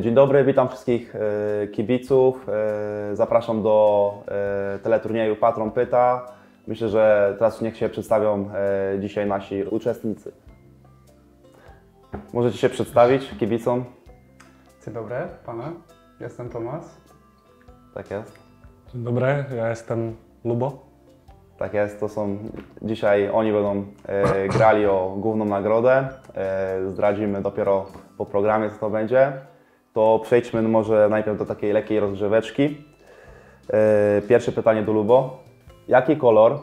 Dzień dobry, witam wszystkich e, kibiców. E, Zapraszam do e, teleturnieju Patron Pyta. Myślę, że teraz niech się przedstawią dzisiaj nasi uczestnicy. Możecie się przedstawić kibicom? Dzień dobry pana, jestem Tomasz. Tak jest. Dzień dobry, ja jestem Lubo. Tak jest, to są dzisiaj oni będą e, grali o główną nagrodę. E, zdradzimy dopiero po programie, co to będzie. To przejdźmy może najpierw do takiej lekkiej rozgrzeweczki. E, pierwsze pytanie do Lubo. Jaki kolor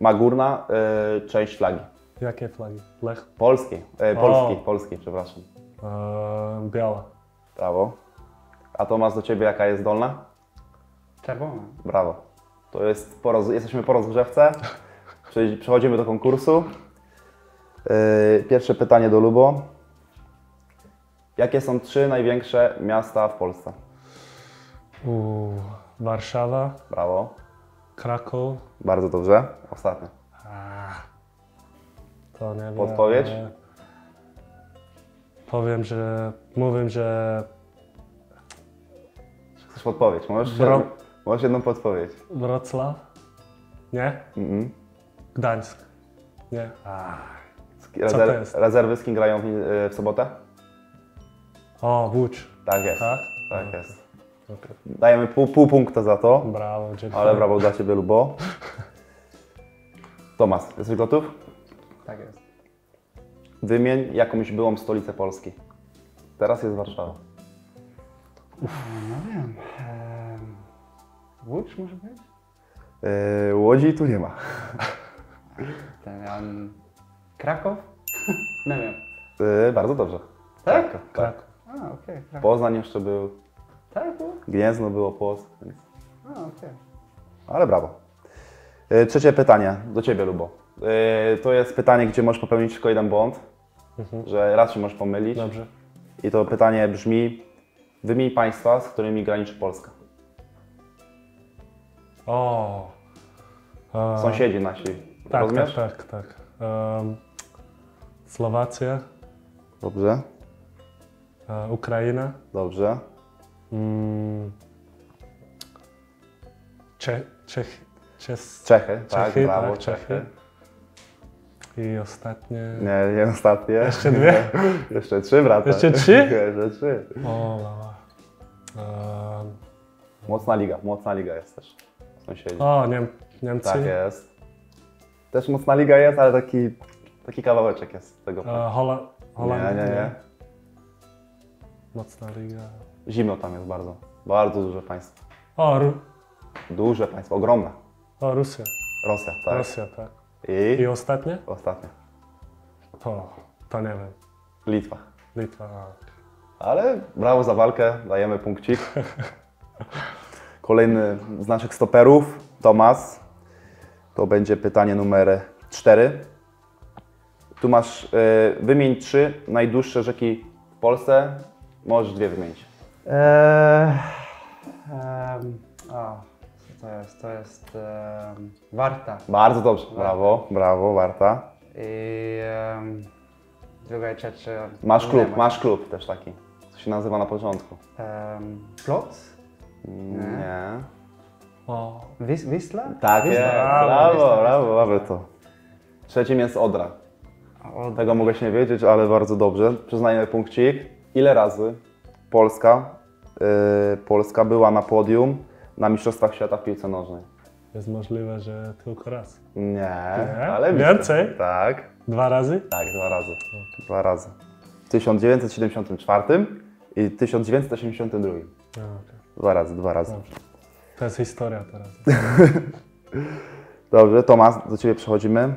ma górna e, część flagi? Jakie flagi? Lech? Polskiej. E, polskiej, O. polskiej, przepraszam. Eee, biała. Brawo. A Tomasz, do Ciebie jaka jest dolna? Czerwona. Brawo. To jest po roz... Jesteśmy po rozgrzewce. Prze- Przechodzimy do konkursu. Yy, Pierwsze pytanie do Lubo. Jakie są trzy największe miasta w Polsce? U, Warszawa, Brawo. Kraków. Bardzo dobrze. Ostatnie. A, to nie wiem. Podpowiedź? ale Powiem, że mówię, że Chcesz podpowiedź? Możesz, Bro- jedną, możesz jedną podpowiedź. Wrocław? Nie? Mhm. Gdańsk? Nie? A. Co to jest? Rezerwy z kim grają w, yy, w sobotę? O, Łódź. Tak jest. Tak? Tak jest. Okej. Dajemy pół, pół punkta za to, Brawo, dziękuję. ale brawo dla Ciebie, Lubo. Tomasz, jesteś gotów? Tak jest. Wymień jakąś byłą stolicę Polski. Teraz jest Warszawa. No wiem. Ehm, Łódź może być? Yy, Łodzi tu nie ma. Ten, um, Kraków? nie wiem. Yy, bardzo dobrze. Tak? tak. A, okej, Kraków. Poznań jeszcze był, Tak było? Gniezno było Płock, więc... A, okej. ale brawo. Yy, trzecie pytanie do Ciebie, Lubo. Yy, to jest pytanie, gdzie możesz popełnić tylko jeden błąd, Mhm. że raz się możesz pomylić. Dobrze. I to pytanie brzmi, wymień państwa, z którymi graniczy Polska. O. E, Sąsiedzi nasi, Tak, rozumiesz? tak, tak, tak. Em, Słowacja, Dobrze, e, Ukraina, dobrze. mm, Cze- Czech, Czes, Czechy, tak, Czechy, brawo, tak, Czechy. Czechy. i ostatnie... Nie, nie ostatnie. Jeszcze dwie? Jeszcze trzy, brata. Jeszcze trzy? Jeszcze trzy. O, mała. Em, Mocna liga, mocna liga jest też. Sąsiedzi. o, Niem, Niemcy, Tak jest. Też mocna liga jest, ale taki, taki kawałeczek jest tego. e, Hola, Holandia, nie, nie, nie. Mocna liga. Zimno tam jest bardzo. Bardzo duże państwo. O, Ru, Duże państwo, ogromne. o Rosja, Rosja, tak. Rosja, tak. I I ostatnie? ostatnie. To, to nie wiem. Litwa. Litwa, a. Ale brawo za walkę, dajemy punkcik. Kolejny z naszych stoperów, Tomas. To będzie pytanie numer 4. Tu masz, y, wymień trzy najdłuższe rzeki w Polsce. Możesz dwie wymienić. Eee, em, o, co to jest? To jest em, Warta. Bardzo dobrze, brawo, brawo, Warta. I um, druga i trzecia... Masz nie klub, ma. masz klub też taki, co się nazywa na początku. Um, Ploc? Nie. O, Wis Wisla? Tak jest, Brawo, brawo, Wisła, brawo, brawo to. Trzecim jest Odra. O, Tego mogłeś nie wiedzieć, ale bardzo dobrze. Przyznajemy punkcik. Ile razy Polska, yy, Polska była na podium na Mistrzostwach Świata w piłce nożnej? jest możliwe, że tylko raz. Nie, Nie? ale. Więcej? Tak, Dwa razy? tak, dwa razy. Dwa razy. W 1974 i 1982. A, okej. Dwa razy, dwa razy. Dobrze. To jest historia teraz. Dobrze, Tomasz, do Ciebie przechodzimy.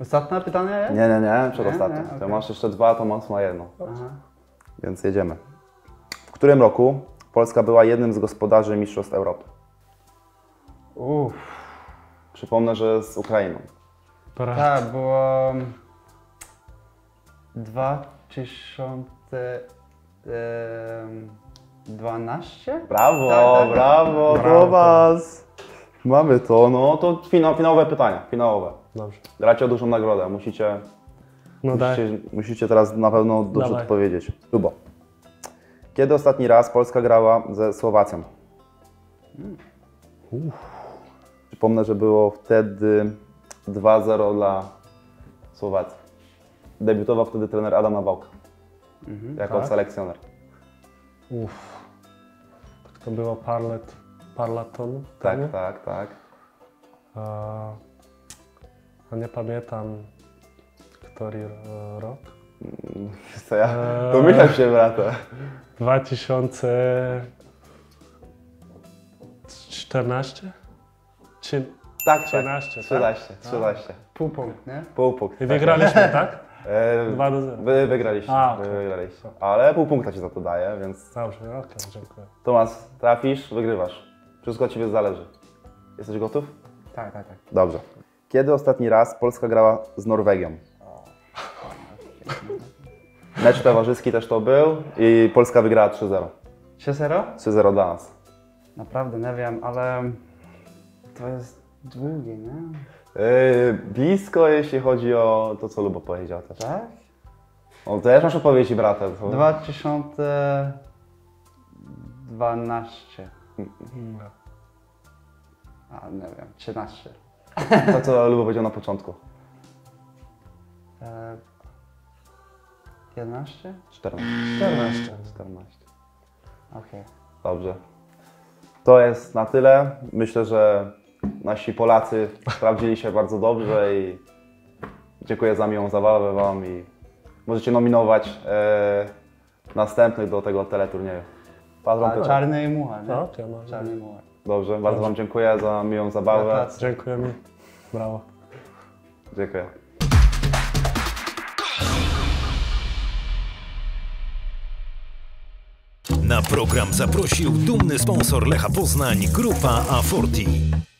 Ostatnie pytanie? Nie, nie, nie, przedostatnie. Nie, nie, Ty okej. masz jeszcze dwa, Tomasz ma jedno. Aha. Więc jedziemy. W którym roku Polska była jednym z gospodarzy Mistrzostw Europy? Uff, Przypomnę, że z Ukrainą. Tak, było 2012? Brawo, Tak, tak. brawo, Brawo. Tomas. Mamy to, no to fina, finałowe pytania, finałowe. Dobrze. Gracie o dużą nagrodę, musicie, No musicie, musicie teraz na pewno dobrze Dawaj. odpowiedzieć. Lubo. Kiedy ostatni raz Polska grała ze Słowacją? Przypomnę, że było wtedy 2-0 dla Słowacji. Debiutował wtedy trener Adam Nawałka jako tak. selekcjoner. Uff. Tak to było parę lat, parę lat temu? Tak, tak, tak. A, a nie pamiętam, który rok. Co ja? Eee. Domyślam się, brata. 2014? Czy Tak, tak. 13, tak? 13, 13. Pół punkt, nie? Pół punkt. I tak. wygraliśmy, tak? E, 2 do 0. Wy wygraliście. A, wy okej. wygraliście. Ale pół punkta ci za to daję, więc Dobrze, okej, dziękuję. Tomasz, trafisz, wygrywasz. Wszystko od ciebie zależy. Jesteś gotów? Tak, tak, tak. Dobrze. Kiedy ostatni raz Polska grała z Norwegią? Mecz towarzyski też to był i Polska wygrała 3-0. 3-0? 3-0 dla nas. Naprawdę nie wiem, ale to jest długie, nie? Yy, blisko, jeśli chodzi o to, co Lubo powiedział też. Tak? O, też masz odpowiedzi, brata. To... 2012. No. A, nie wiem, 13. to, co Lubo powiedział na początku. E, 11? 14. 14. 14. Okej. Dobrze. To jest na tyle. Myślę, że nasi Polacy sprawdzili się bardzo dobrze i dziękuję za miłą zabawę Wam i możecie nominować e, następnych do tego teleturnieju. Patron A pyta. czarny i mucha, nie? No, ja mam. Czarny i mucha. Dobrze, bardzo Wam dziękuję za miłą zabawę. Dziękuję mi. Brawo. Dziękuję. Na program zaprosił dumny sponsor Lecha Poznań Grupa A40.